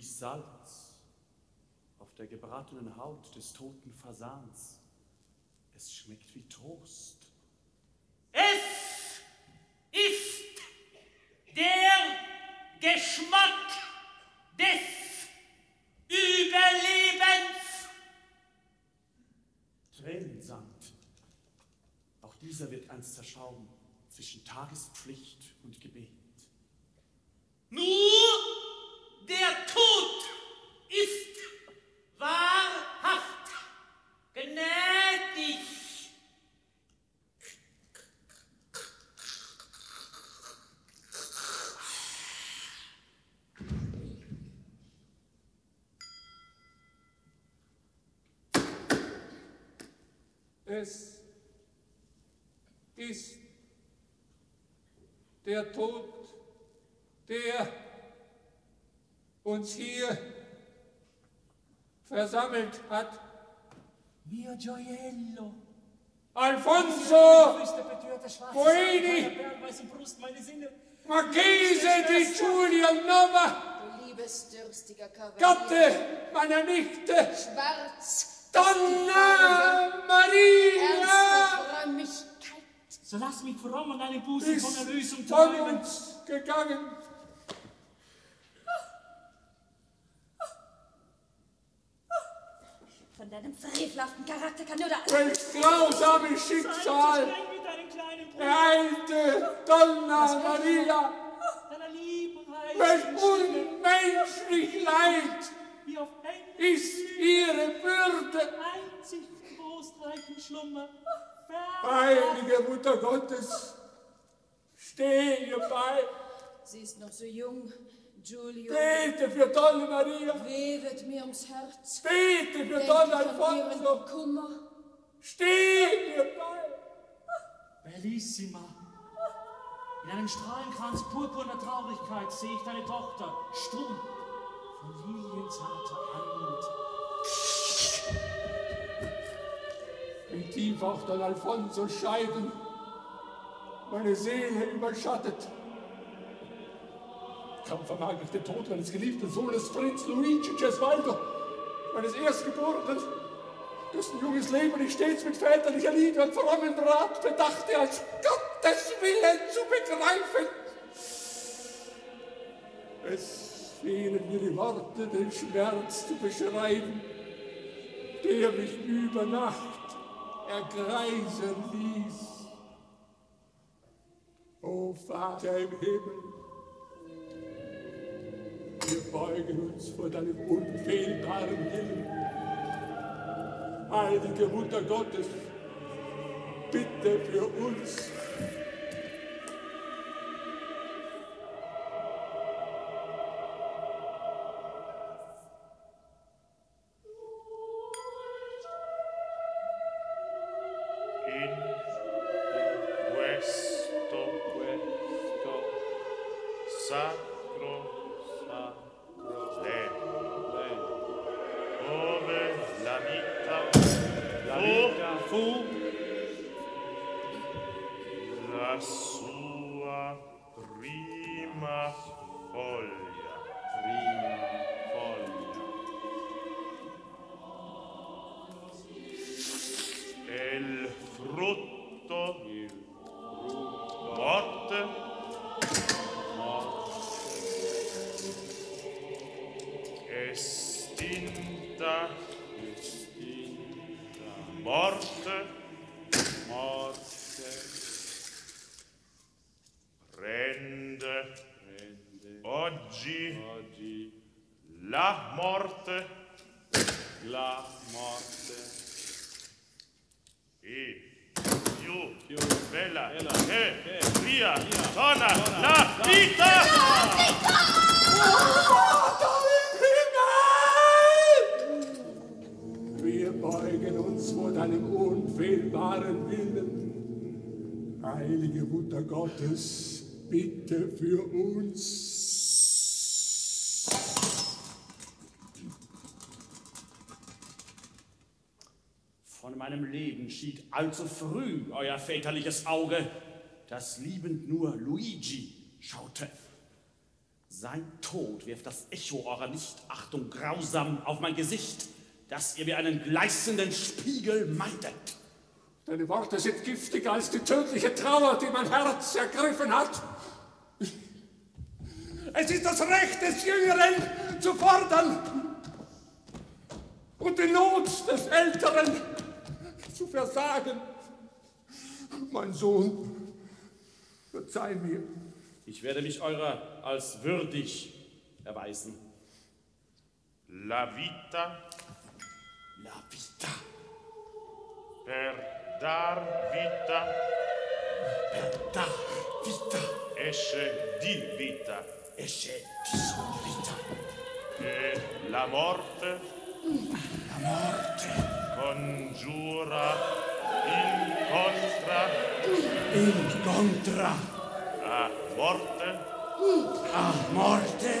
wie Salz auf der gebratenen Haut des toten Fasans. Es schmeckt wie Toast. Es ist der Geschmack des Überlebens. Tränensand. Auch dieser wird einst zerschauen zwischen Tagespflicht und Gebet. Nur der Tod ist wahrhaft gnädig. Es ist der Tod, der uns hier versammelt hat. Mio gioiello. Alfonso Poeni. Poeni, Marchese di liebesdürstiger Kavalier. Gatte meiner Nichte, Schwarz. Donna Maria. So lass mich fromm und eine Buße von Erlösung träumen. uns gegangen. Von deinem frevelhaften Charakter kann nur der Welch grausames Schicksal. Ereilte Donna Maria. Welch unmenschlich Leid wie auf Engel ist ihre Bürde. einzig trostreichen Schlummer. Heilige Mutter Gottes, steh ihr bei, Sie ist noch so jung, Giulio. bete für Donna Maria, Weh wird mir ums Herz. bete für Don Alfonso, Kummer. steh ihr bei. Bellissima. In einem Strahlenkranz purpurner Traurigkeit sehe ich deine Tochter, stumm, von lilienzarter Anmut. Wie tief auch Don Alfonso scheiden, meine Seele überschattet. Kaum vermag ich den Tod meines geliebten Sohnes Prinz Luigi Gesualdo, meines Erstgeborenen, dessen junges Leben ich stets mit väterlicher Liebe und frommen Rat bedachte, als Gottes Willen zu begreifen. Es fehlen mir die Worte, den Schmerz zu beschreiben, der mich über Nacht ergreisen ließ. O Vater im Himmel, beugen uns vor deinem unfehlbaren Willen. Heilige Mutter Gottes, bitte für uns. fu la sua prima foglia. Prima foglia. E il frutto la morte, la morte. E. Più, bella, e via, donna, la vita! Wir beugen uns vor deinem unfehlbaren Willen. Heilige Mutter Gottes, bitte für uns. Von meinem Leben schied allzu früh euer väterliches Auge, das liebend nur Luigi schaute. Sein Tod wirft das Echo eurer Nichtachtung grausam auf mein Gesicht, dass ihr wie einen gleißenden Spiegel meidet. Deine Worte sind giftiger als die tödliche Trauer, die mein Herz ergriffen hat. Es ist das Recht des Jüngeren zu fordern und die Not des Älteren zu versagen. Mein Sohn, verzeih mir. Ich werde mich eurer als würdig erweisen. La vita La vita, per dar vita da vita, esce di vita esce di vita. e la morte La morte congiura incontra incontra a morte? A morte,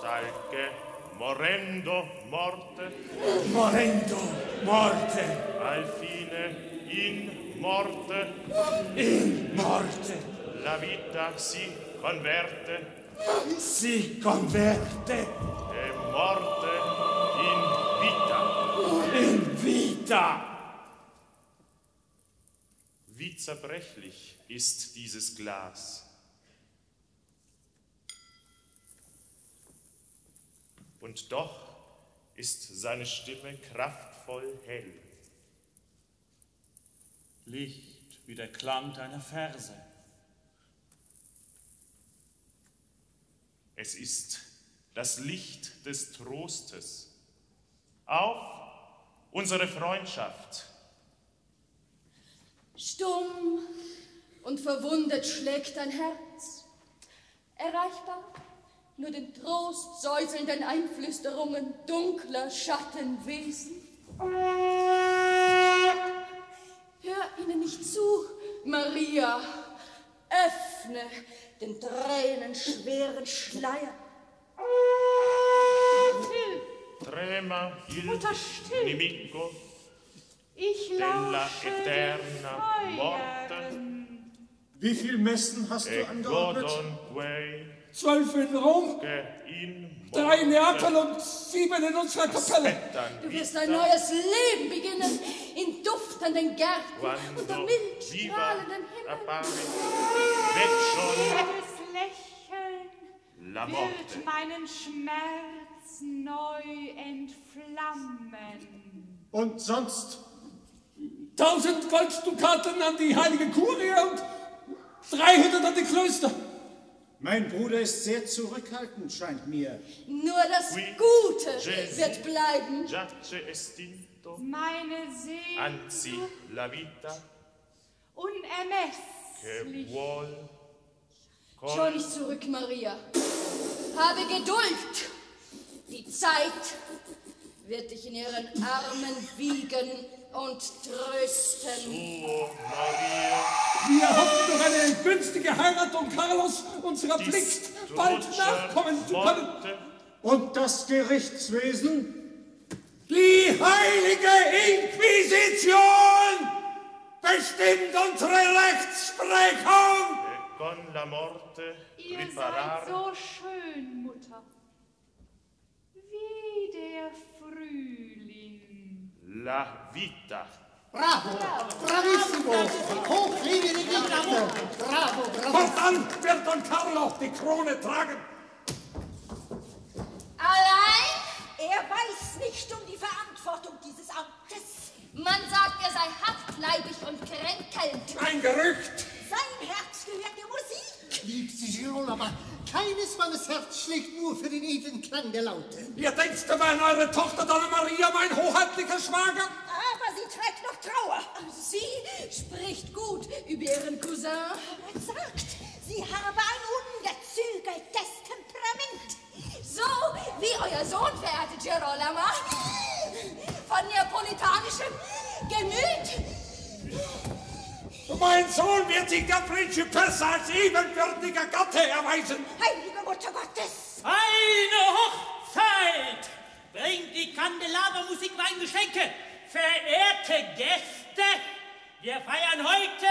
tal che morendo morte. Morendo morte, al fine in morte. In morte. La vita si converte. Si converte. E morte vita. wie zerbrechlich ist dieses Glas und doch ist seine Stimme kraftvoll hell Licht wie der Klang deiner Verse. Es ist das Licht des Trostes auf unsere Freundschaft. Stumm und verwundet schlägt dein Herz. Erreichbar nur den Trost säuselnden Einflüsterungen dunkler Schattenwesen. Hör ihnen nicht zu, Maria. Öffne den tränenschweren Schleier. Il Mutter, still. nemico Ich della lausche eterna morte. Wie viel Messen hast e du angeordnet? godon quei Zwölf in Rom, drei in Neapel und sieben in unserer Kapelle. Du wirst ein neues Leben beginnen in duftenden Gärten unter quando mild viva strahlenden Himmel. Jedes Lächeln la morte wird meinen Schmerz neu entflammen. Und sonst? Tausend Golddukaten an die heilige Kurie und 300 an die Klöster. Mein Bruder ist sehr zurückhaltend, scheint mir. Nur das Qui Gute wird bleiben. estinto Meine anzi Seele la vita unermesslich. Schau nicht zurück, Maria. Habe Geduld. Die Zeit wird dich in ihren Armen wiegen und trösten. tuo Maria Wir hoffen durch eine günstige Heirat um Carlos unserer die Pflicht bald nachkommen zu können. Und das Gerichtswesen? Die heilige Inquisition bestimmt unsere Rechtsprechung. con la morte Ihr seid so schön, Mutter. Wie der Frühling. la vita Bravo, bravissimo, hochliegende Gedichte. Bravo, bravo. Fortan wird Don Carlo die Krone tragen. Allein? Er weiß nicht um die Verantwortung dieses Amtes. Man sagt, er sei hartleibig und kränkelnd. Ein Gerücht. Sein Herz gehört der Musik. Liebste Girolama, keines Mannes Herz schlägt nur für den edlen Klang der Laute. Ihr denkt dabei an eure Tochter Donna Maria, mein hoheitlicher Schwager? Aber sie trägt noch Trauer. Sie spricht gut über ihren Cousin. Man sagt, sie habe ein ungezügeltes Temperament. So wie euer Sohn, verehrte Girolama. Von neapolitanischem Gemüt. Mein Sohn wird sich der Prinzipesse als ebenbürtiger Gatte erweisen. Heilige Mutter Gottes! Eine Hochzeit! Bringt die Kandelabermusik, mein Geschenke! Verehrte Gäste, wir feiern heute